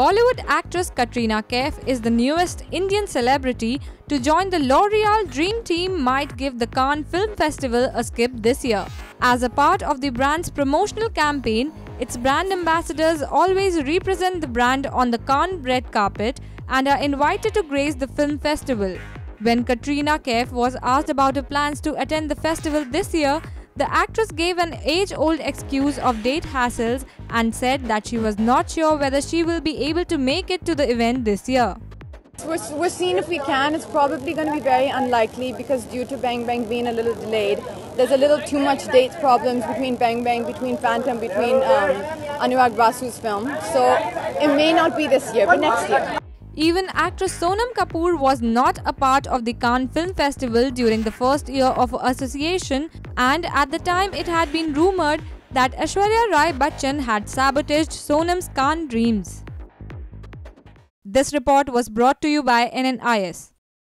Bollywood actress Katrina Kaif is the newest Indian celebrity to join the L'Oreal Dream Team might give the Cannes Film Festival a skip this year. As a part of the brand's promotional campaign, its brand ambassadors always represent the brand on the Cannes red carpet and are invited to grace the film festival. When Katrina Kaif was asked about her plans to attend the festival this year, the actress gave an age old excuse of date hassles and said that she was not sure whether she will be able to make it to the event this year. We're, we're seeing if we can. It's probably going to be very unlikely because due to Bang Bang being a little delayed, there's a little too much date problems between Bang Bang, between Phantom, between um, Anurag Basu's film. So it may not be this year, but next year. Even actress Sonam Kapoor was not a part of the Cannes Film Festival during the first year of association and at the time it had been rumored that Aishwarya Rai Bachchan had sabotaged Sonam's Cannes dreams. This report was brought to you by NNIS.